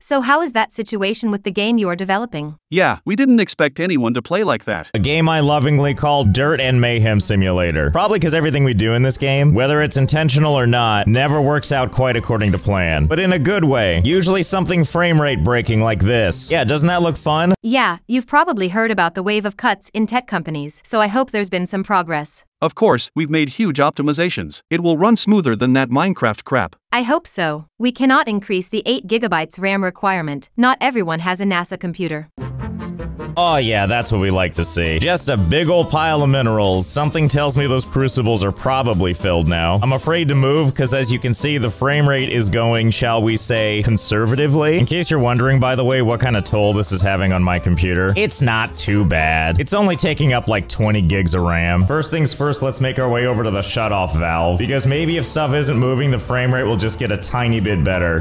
So, how is that situation with the game you are developing? Yeah, we didn't expect anyone to play like that. A game I lovingly call Dirt and Mayhem Simulator. Probably because everything we do in this game, whether it's intentional or not, never works out quite according to plan. But in a good way. Usually something frame rate breaking like this. Yeah, doesn't that look fun? Yeah, you've probably heard about the wave of cuts in tech companies, so I hope there's been some progress. Of course, we've made huge optimizations. It will run smoother than that Minecraft crap. I hope so. We cannot increase the 8 gigabytes RAM requirement. Not everyone has a NASA computer. Oh yeah, that's what we like to see. Just a big old pile of minerals. Something tells me those crucibles are probably filled now. I'm afraid to move because as you can see, the frame rate is going, shall we say, conservatively. In case you're wondering, by the way, what kind of toll this is having on my computer, it's not too bad. It's only taking up like 20 gigs of RAM. First things first, let's make our way over to the shut-off valve because maybe if stuff isn't moving, the frame rate will just get a tiny bit better.